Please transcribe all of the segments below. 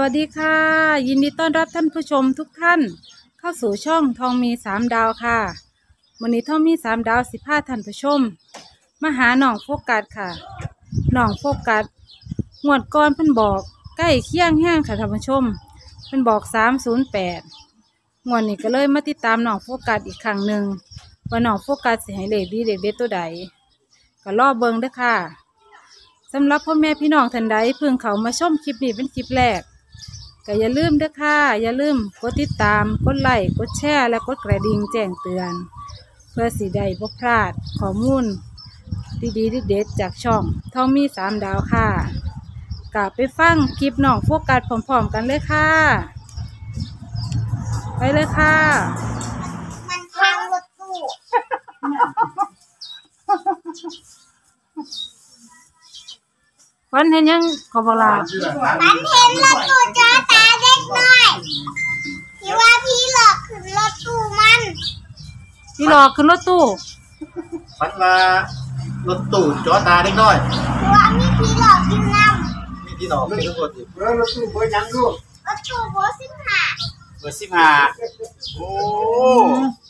วัสดีค่ะ ยินดีต้อนรับท่านผู้ชมทุกท่าน เข้าสู่ช่องทองมีสามดาวค่ะวันนี้ทองมีสามดาวสิพาท่านผู้ชมมาหาหนองโฟกัสค่ะหนองโฟกัสงวดก่อนเพิ่นบอกใกล้เคียงแห้งค่ะท่านผู้ชมเพิ่นบอกสามศูนย์แปดงวดนี้ก็เลยมาติดตามหนองโฟกัสอีกครั้งหนึ่งว่าหนองโฟกัสสิให้เลขดีเลขเด็ดตัวใดก็รอเบิ่งด้อค่ะสำหรับพ่อแม่พี่น้องท่านใดเพิ่งเขามาชมคลิปนี้เป็นคลิปแรก ก็อย่าลืมเด้อค่ะ อย่าลืมกดติดตาม กดไลค์ กดแชร์ และกดกระดิ่งแจ้งเตือน เพื่อสิได้บ่พลาดข้อมูล ดีๆเด็ดๆจากช่องทองมีสามดาวค่ะกลับไปฟังคลิปน้องโฟกัสพร้อมๆกันเลยค่ะ ไปเลยค่ะ มันพังรถตู้วันเห็นยังขอบลามันเห็นรถตู้จอ ตาเด็กน้อยที่ว่าพี่หลอกขึ้นรถตู้มันพี่รอขึ้นรถตู้ฝันว่ารถตู้จอตาเล็กน้อยที่ว่ามีพี่หลอกอยู่นมีที่ดอกมีทุกคนอีกเออรถตู้เบอร์ยังลูกำรถตู้โบสิบห้าเบอร์สิบห้าโอ้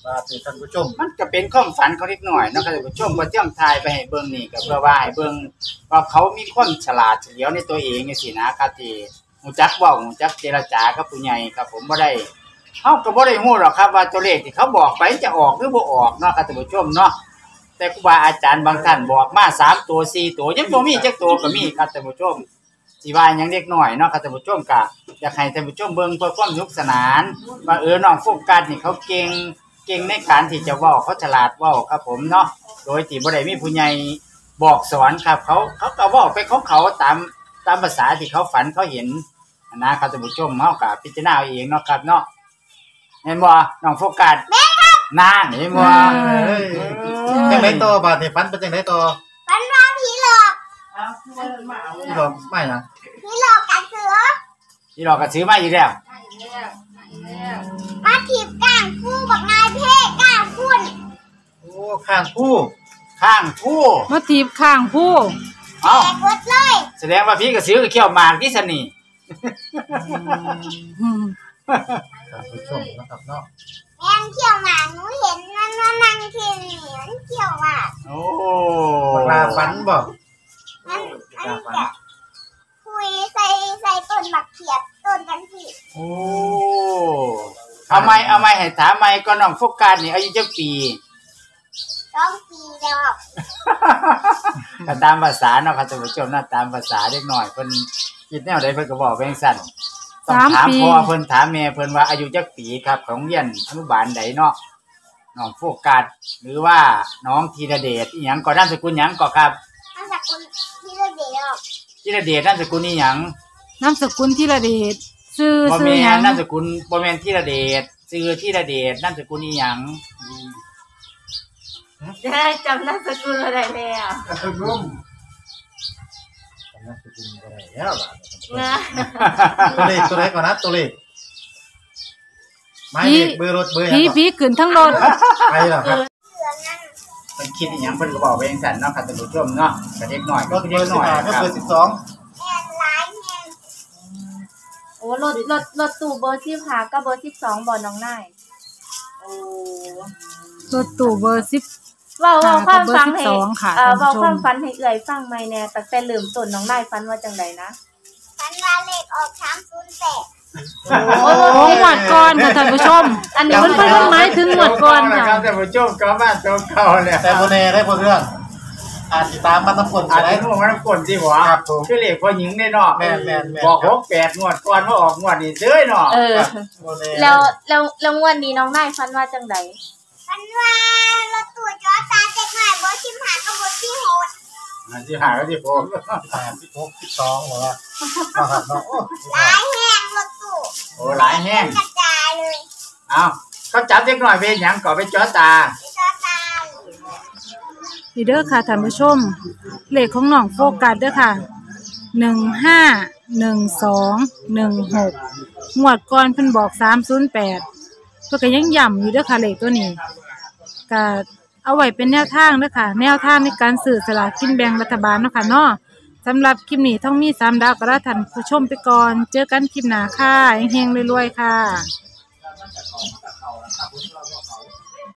มาเป็นท่านผู้ชมมันก็เป็นความฝันเขาเล็กหน่อยเนาะครับท่านผู้ชมว่าเที่ยงทายไปให้เบิ่งนี่ก็เพื่อว่าให้เบิ่งว่าเขามีความฉลาดเฉลียวในตัวเองจังซี่นะครับ ที่ฮู้จักเว้าฮู้จักเจรจากับผู้ใหญ่ครับ ผมบ่ได้เฮาก็บ่ได้ฮู้หรอกครับ ว่าตัวเลขที่เขาบอกไปจะออกหรือบ่ออกเนาะครับท่านผู้ชมเนาะแต่ครูบาอาจารย์บางท่านบอกมาสามตัวสี่ตัวยังบ่มีจักตัวก็มีครับท่านผู้ชมสิว่าหยังเล็กน้อยเนาะค่ะท่านผู้ชมก็อยากให้ท่านผู้ชมเบิ่งเพื่อความสนุกสนานว่าเออน้องโฟกัสนี่เขาเก่งเก่งในการที่จะเว้าเขาฉลาดเว้าครับ ผมเนาะโดยที่บ่ได้มีผู้ใหญ่บอกสอนครับ เขาเขาก็เว้าไปของเขาตามตามภาษาที่เขาฝันเขาเห็น นะครับท่านผู้ชมเฮาก็พิจารณาเอาเองเนาะครับเนาะแม่นบ่น้องโฟกัสแม่ครับนานเห็นบ่เอ้ยจังไดต่อบาดนี่ฝันเป็นจังไดต่อมันว่าพี่หลอกที่ดอกไม่นะพี่หลอกกับเสือที่เราก็ซื้อมาอีกแล้วมาถีบก้างคู่บักนายเพ่ก้างคุณโอ้ข้างผู้ข้างผู้มาทีบข้างผู้เอ้าแตกรถเลย แสดงว่าพี่ก็ซื้อกับเขี้ยวหมากที่สนี่ อืมท่านผู้ชมนะครับเนาะแมงเขี่ยวหมาหนูเห็นมันมานั่งที่นี่มันเขี่ยวหมาโอ้เวลาฝันบ่มันมันจะคุยใส่ใส่ต้นบักเขียบต้นกันสิโอ้เอาไม่เอาไม่ให้ถามไม่ก็น้องโฟกัสนี่อายุจักปี ต้องปีแล้วก็ตามภาษาเนาะครับท่านผู้ชมเนาะตามภาษาเล็กน้อยเพิ่น คิดแนวใดเพิ่นก็บอกไปจังซั่นต้องถามพ่อเพิ่นถามแม่เพิ่นว่าอายุจักปีครับ ของเรียนอนุบาลใดเนาะน้องโฟกัสหรือว่าน้องธีรเดชอีหยังก็นามสกุลหยังก็ครับมันจากคนที่เราเดียวธีรเดชนามสกุลนี่หยังนามสกุลที่ระเดชซื้อบ่ซื้อแม่หยังนนามสกุลบ่แม่นธีรเดชชื่อธีรเดชนามสกุลนี่หยังได้จำนามสกุลอะไรแล้ว รุ่มจำ นามสกุลบ่ได้แล้วล่ะนะตัวเลขตัวไหนก่อนนะตัวเลขหมายเลขเบอร์รถเบอร์หยังผีก่อนผีขึ้นทั้งรถไปเหรอครับเหลืองนั่นเพิ่นคิดอีหยังเพิ่นก็บอกไปจังซั่นเนาะครับท่านผู้ชมเนาะก็เด็กน้อยรก็ถเบเด็อกร์สิน้บอยห้าคก็รับเบอร์สิบสองแอนไลน์แอนโอ้รถรถรถตู้เบอร์สิบห้ากับเบอร์สิบสองบ่น้องนายโอ้รถตู้เบอร์สิบ เว้าเว้าความฟังให้กับเบอร์12ค่ะเอ่อท่านผู้เว้าชมความฝันให้เอื่อยฟังใหม่แน่ตั้งแต่เริ่มต้นน้องนายฝันว่าจังไดนะฟันว่าเลขออกสามศูนย์แปดโอ้หมวดก่อนค่ะท่านผู้ชม อันนี้เพิ่นเพิ่นหมายถึงหมวดก่อนคค่ะรับท่านผู้ชมก็มาตัวเก่าแล้วแต่โบเน่ได้พอเรื่องอาจสิตามมาทั้งคนอาจใช่ไหมจะรู้ว่าน้ำกลนสิบ่ครับผมคือเลขผู้หญิงได้เนาะแม่นแม่นแม่นบอกหกแปดงวดก่อนว่าออกงวดนี้เด้อเนาะเออโบเน่แล้วแล้วแล้วงวันนี้น้องนายฝันว่าจังได ฟันว่ารถตู้จอตาเด็กน้อยโบสิบห้ากับโบสิบหกอันที่หาก็ที่ผมแปดสิบหกสิบสองหัวนะครับเนาะโอ้หลายแห้งรถตู้โอ้หลายแห้งกระจายเลยเอาเขาจับเด็กน้อยไปหยังก็ไปจ่อตาจอตานี่เด้อค่ะท่านผู้ชม เลขของน้องโฟกัสเด้อค่ะหนึ่งห้าหนึ่งสองหนึ่งหกงวดก่อนเพิ่นบอกสามศูนย์แปด เพิ่นก็ยังย่ำอยู่เด้อค่ะเลขตัวนี้ก็เอาไว้เป็นแนวทางเด้อค่ะ แนวทางในการสื่อสลากกินแบ่งรัฐบาลเนาะค่ะเนาะสำหรับคลิปนี้ต้องมีสามดาวกระทันผู้ชมไปก่อน เจอกันคลิปหน้าค่ะเฮงๆรวยๆค่ะ